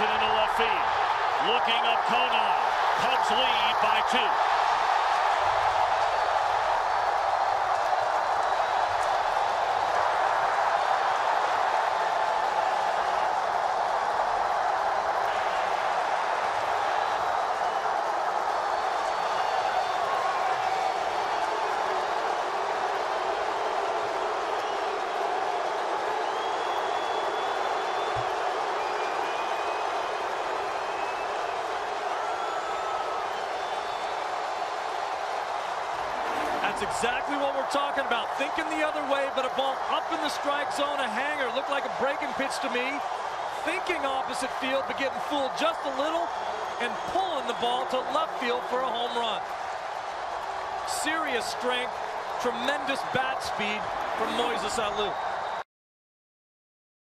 it into left field. Looking up Conine. Cubs lead by two. That's exactly what we're talking about. Thinking the other way, but a ball up in the strike zone, a hanger. Looked like a breaking pitch to me. Thinking opposite field, but getting fooled just a little and pulling the ball to left field for a home run. Serious strength, tremendous bat speed from Moises Alou.